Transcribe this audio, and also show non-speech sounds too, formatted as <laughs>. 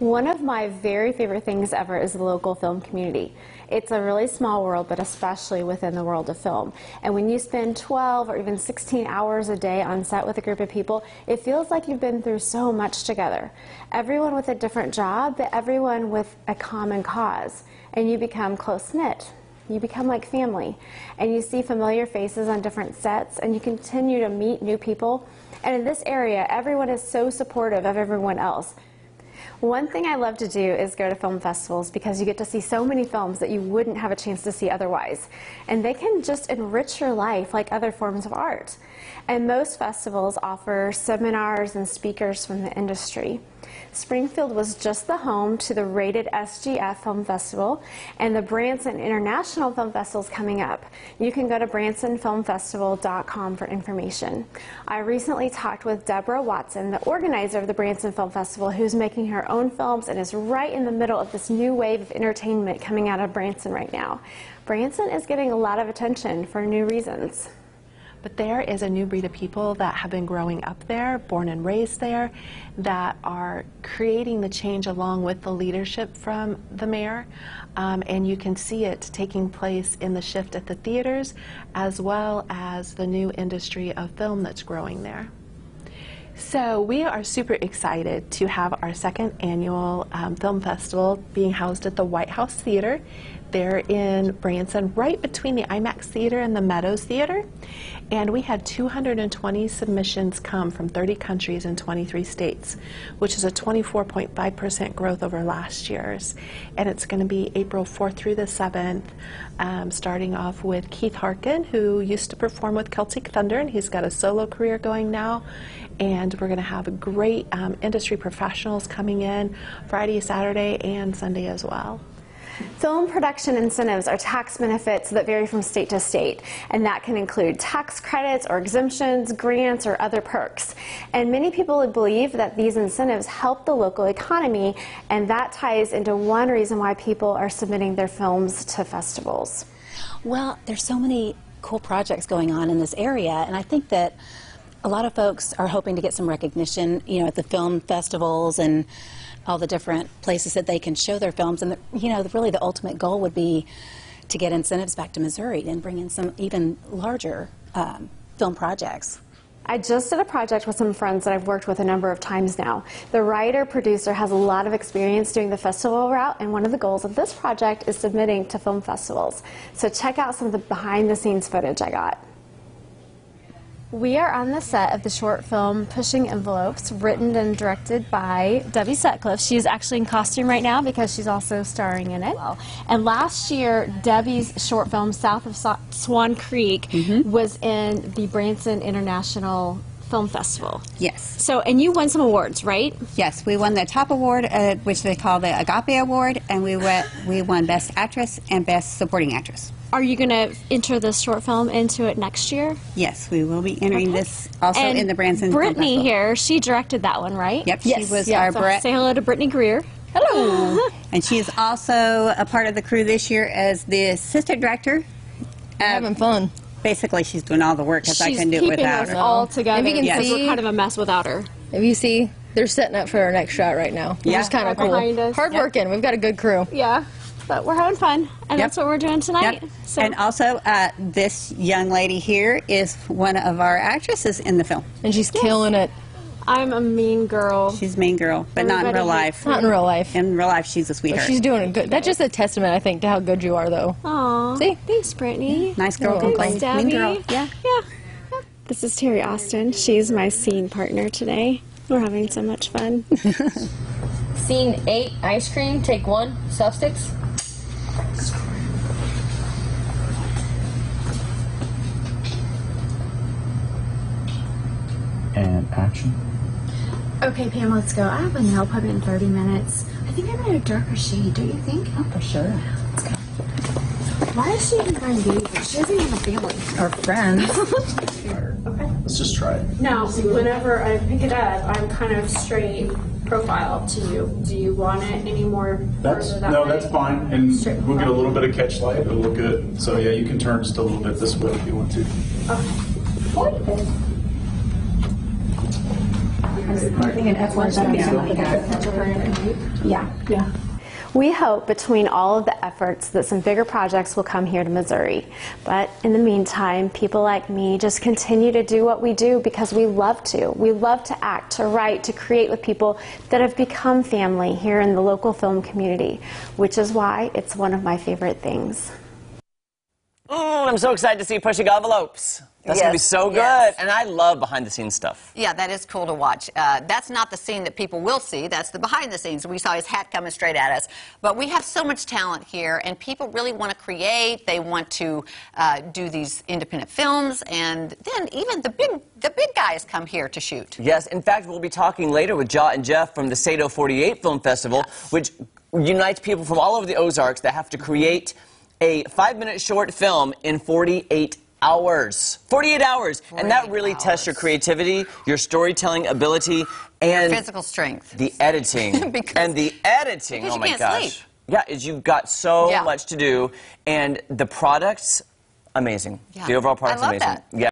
One of my very favorite things ever is the local film community. It's a really small world, but especially within the world of film. And when you spend 12 or even 16 hours a day on set with a group of people, it feels like you've been through so much together. Everyone with a different job, but everyone with a common cause. And you become close knit. You become like family. And you see familiar faces on different sets, and you continue to meet new people. And in this area, everyone is so supportive of everyone else. One thing I love to do is go to film festivals because you get to see so many films that you wouldn't have a chance to see otherwise. And they can just enrich your life like other forms of art. And most festivals offer seminars and speakers from the industry. Springfield was just the home to the rated SGF Film Festival and the Branson International Film Festival is coming up. You can go to bransonfilmfestival.com for information. I recently talked with Deborah Watson, the organizer of the Branson Film Festival, who's making her own films and is right in the middle of this new wave of entertainment coming out of Branson right now. Branson is getting a lot of attention for new reasons. But there is a new breed of people that have been growing up there, born and raised there, that are creating the change along with the leadership from the mayor. Um, and you can see it taking place in the shift at the theaters as well as the new industry of film that's growing there. So we are super excited to have our second annual um, film festival being housed at the White House Theater. They're in Branson, right between the IMAX Theater and the Meadows Theater. And we had 220 submissions come from 30 countries and 23 states, which is a 24.5% growth over last year's. And it's going to be April 4th through the 7th, um, starting off with Keith Harkin, who used to perform with Celtic Thunder, and he's got a solo career going now. And we're going to have great um, industry professionals coming in Friday, Saturday, and Sunday as well. Film production incentives are tax benefits that vary from state to state, and that can include tax credits or exemptions, grants, or other perks. And many people believe that these incentives help the local economy, and that ties into one reason why people are submitting their films to festivals. Well, there's so many cool projects going on in this area, and I think that a lot of folks are hoping to get some recognition, you know, at the film festivals and all the different places that they can show their films. And, the, you know, really the ultimate goal would be to get incentives back to Missouri and bring in some even larger um, film projects. I just did a project with some friends that I've worked with a number of times now. The writer producer has a lot of experience doing the festival route, and one of the goals of this project is submitting to film festivals. So check out some of the behind the scenes footage I got. We are on the set of the short film Pushing Envelopes, written and directed by Debbie Sutcliffe. She is actually in costume right now because she's also starring in it. And last year, Debbie's short film South of Swan Creek mm-hmm. was in the Branson International Film Festival. Yes. So, and you won some awards, right? Yes, we won the top award, uh, which they call the Agape Award, and we went, we won Best Actress and Best Supporting Actress. Are you going to enter this short film into it next year? Yes, we will be entering okay. this also and in the Branson. Brittany here, she directed that one, right? Yep, yes. she was yes. our so Brett. Say hello to Brittany Greer. Hello. <laughs> and she is also a part of the crew this year as the assistant director. Uh, having fun. Basically, she's doing all the work because I can do it without her. all together. If you can yes. see, we're kind of a mess without her. If you see, they're setting up for our next shot right now. Which yeah. is kind of cool. Hard yep. working. We've got a good crew. Yeah but we're having fun, and yep. that's what we're doing tonight. Yep. So. And also, uh, this young lady here is one of our actresses in the film, and she's yes. killing it. I'm a mean girl. She's a mean girl, but Everybody not in real life. Not in real life. In real life, she's a sweetheart. But she's doing a good. That's just a testament, I think, to how good you are, though. Aw. See? Thanks, Brittany. Nice girl, Thanks, Mean girl. Yeah. Yeah. This is Terry Austin. She's my scene partner today. We're having so much fun. <laughs> Scene 8, ice cream, take one, soft sticks. And action. Okay, Pam, let's go. I have a nail appointment in 30 minutes. I think I'm in a darker shade, don't you think? Oh, for sure. Let's go. Why is she even trying to do She doesn't even have a family. Or friends. <laughs> okay. Let's just try it. No, whenever I pick it up, I'm kind of straight profile to you. Do you want it any more? That's that no, way? that's fine, and Straight we'll get a little bit of catch light. It'll look good. So yeah, you can turn just a little bit this way if you want to. Okay. Yeah. We hope between all of the efforts that some bigger projects will come here to Missouri. But in the meantime, people like me just continue to do what we do because we love to. We love to act, to write, to create with people that have become family here in the local film community, which is why it's one of my favorite things. Mm, I'm so excited to see pushing envelopes. That's gonna be so good, yes. and I love behind the scenes stuff. Yeah, that is cool to watch. Uh, that's not the scene that people will see. That's the behind the scenes. We saw his hat coming straight at us. But we have so much talent here, and people really want to create. They want to uh, do these independent films, and then even the big the big guys come here to shoot. Yes, in fact, we'll be talking later with Ja and Jeff from the Sato 48 Film Festival, which unites people from all over the Ozarks that have to create a five-minute short film in 48 hours. 48 hours, and that 48 really tests your creativity, your storytelling ability, and Physical strength. the editing. <laughs> Because- and the editing. oh my gosh. sleep. Yeah, is you've got so Yeah. much to do, and the products amazing. Yeah. The overall product's amazing. that. Yeah.